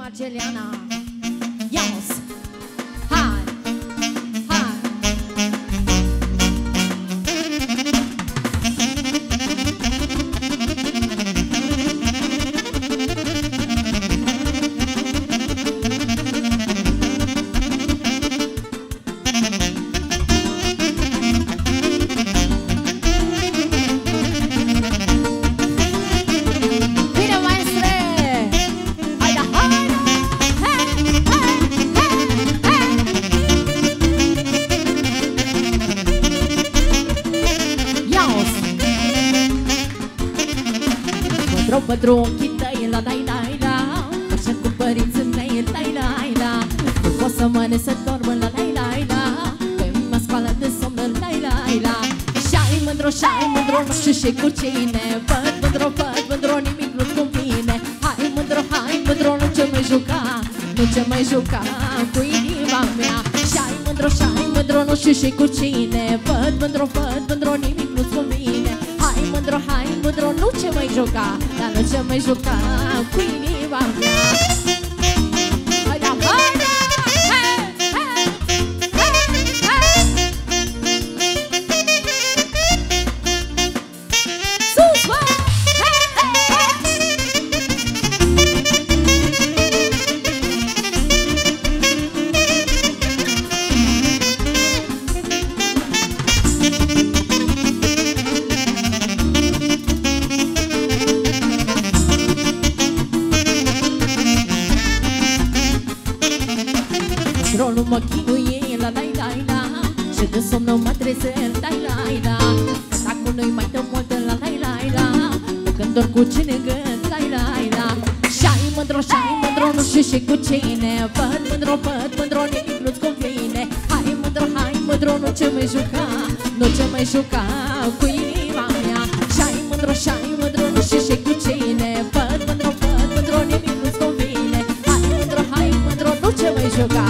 Argeliana. Yes. Și-ai mândru, și-ai mândru, nu știu și cu cine. Văd mândru, văd mândru, nimic nu-ți convine. Hai mândru, hai mândru, nu ce mai juca Nu ce mai juca cu inima mea. Și-ai mândru, și-ai mândru, nu știu și cu cine. Văd mândru, văd mândru, nimic nu-ți convine. Hai mândru, hai mândru, nu ce mai juca Dar nu ce mai juca cu inima mea Rolul mă chinuie la dai dai la Și de somn nu mă trezesc dai dai la Dacă nu-i mai dă mult la dai dai la De când dorm cu cine gând dai dai la Și-ai mândro, și-ai mândro, nu știu și cu cine. Văd mândro, văd mândro, nimic nu-ți convine. Hai mândro, hai mândro, nu ce mai juca Nu ce mai juca cu inima mea. Și-ai mândro, și-ai mândro, nu știu și cu cine. Văd mândro, văd mândro, nimic nu-ți convine. Hai mândro, hai mândro, nu ce mai juca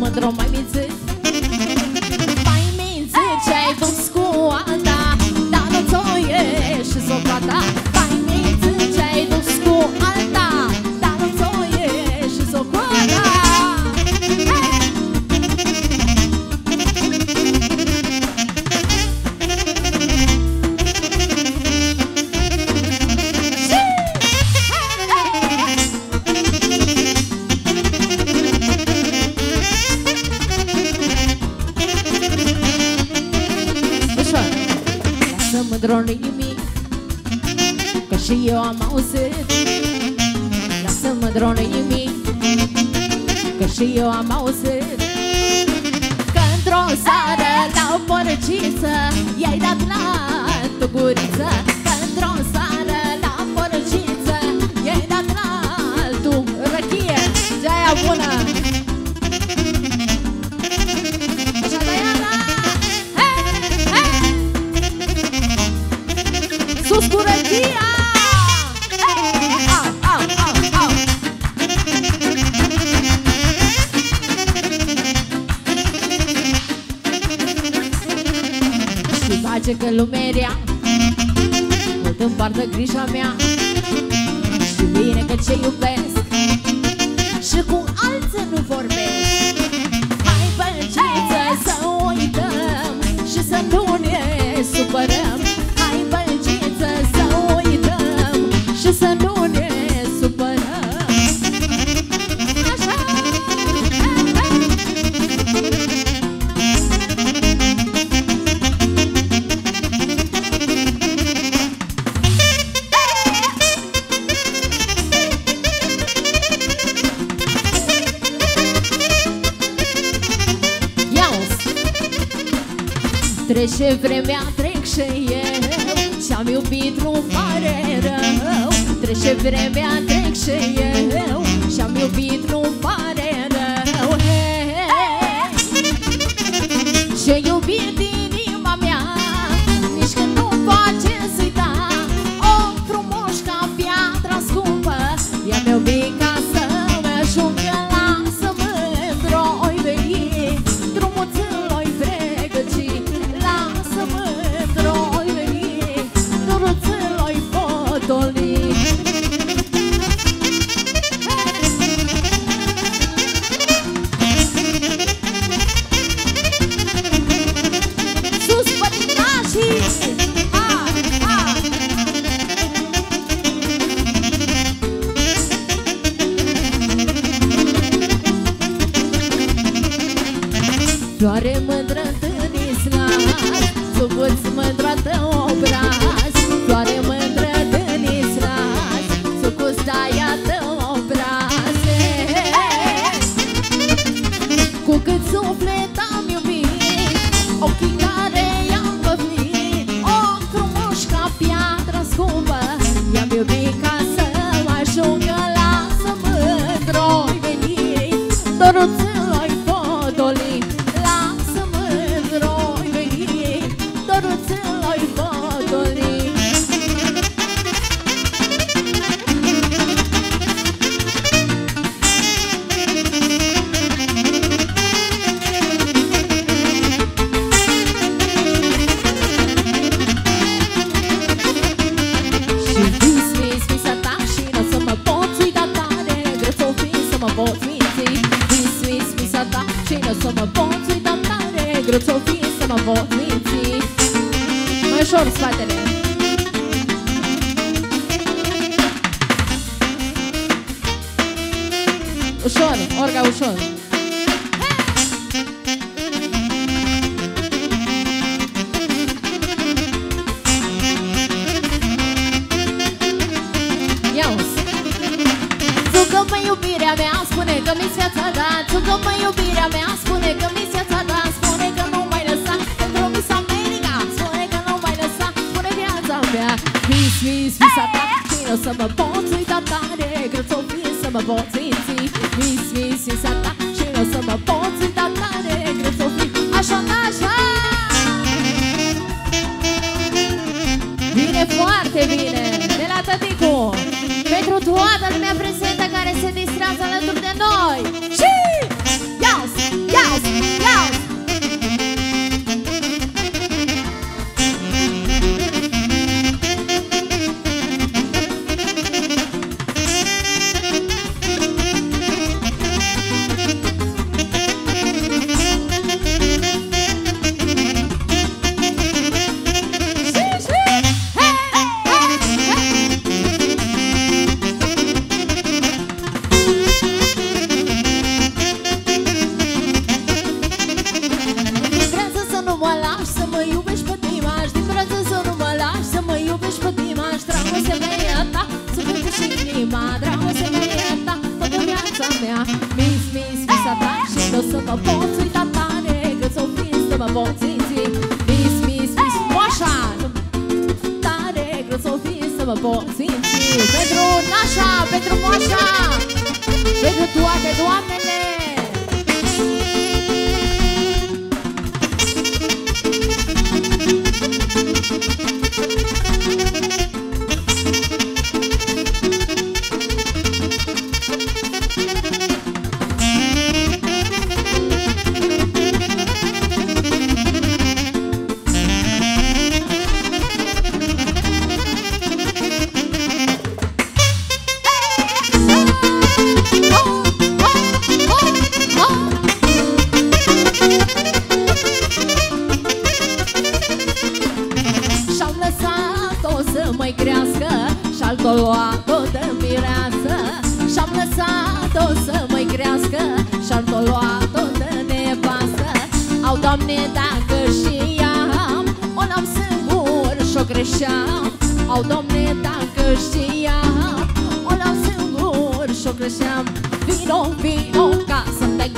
la Că tu mândro mai mințit Lasă-mă dronul nimic Că și eu am auzit. Lasă-mă dronul nimic Că și eu am auzit. Că într-o seară la o porăciță I-ai dat la tu împartă grija mea Și bine că ce iubesc. Și cu alții nu vorbesc. Hai bănciță să uităm Și să nu ne supărăm. Hai bănciță să uităm Și să nu ce vremea trec și eu Și-am iubit nu pare rău. Trece vremea trec și eu Și-am iubit nu pare grotowieństwa wodnicy Major spadele Uszor, orga uszor Ți-o că orga iubirea mea spune că mi-i sfiața, da Ți-o că mă iubirea bira spune o să mă poți uita tare Că ți-o vin să mă poți simți. Vis, vis, visea ta Și o să mă poți uita tare Că ți-o vin așa, așa. Bine, foarte bine De la tăticu Pentru toată lumea prezentă. Bosinții Pentru Nașa, pentru Moșa, Pentru toate doamnele.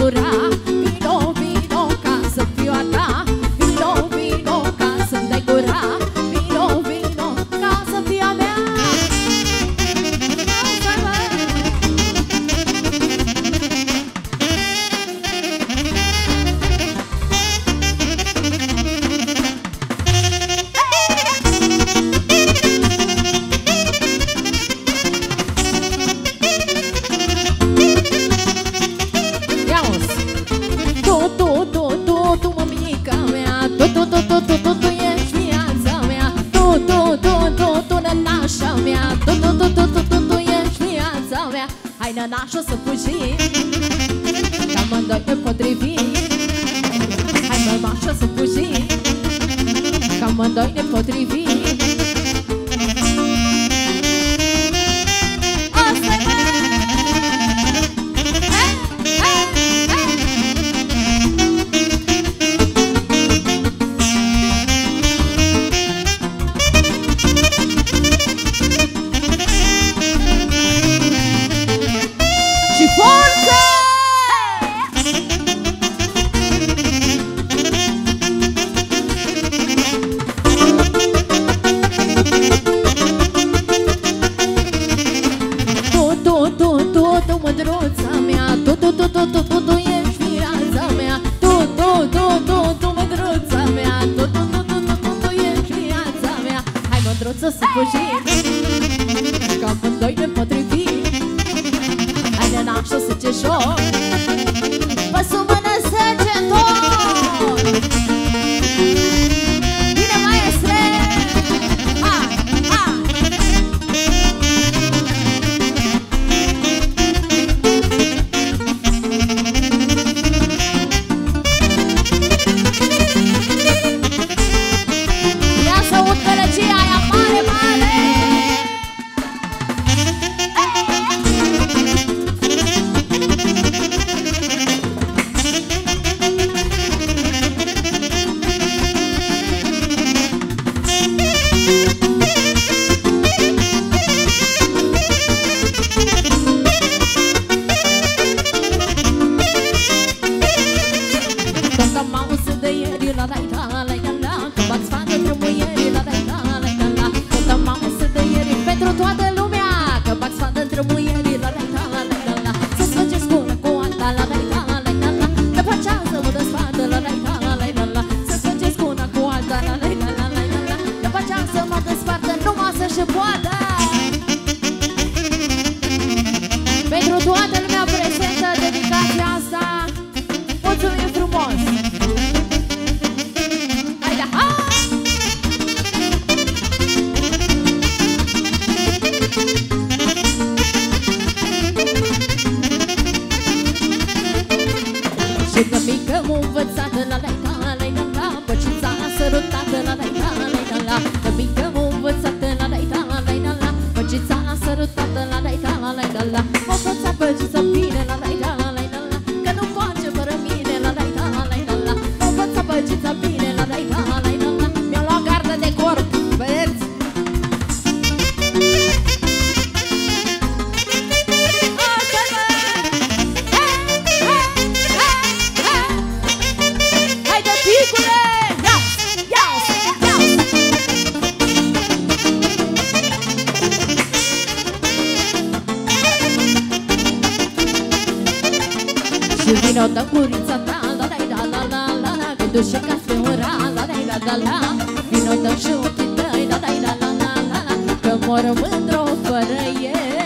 Pura Hai nănașul să fugim Că amândoi împotrivim Hai mămașul să fugim Că amândoi ne potrivim să se pășim Că amândoi ne potrivim Elena și-o se ceșor na da curița ta La la la la la la la Că duce ca fleura La la la la la Vino dă și ochii tăi La la la la la la Că mor mândru fără el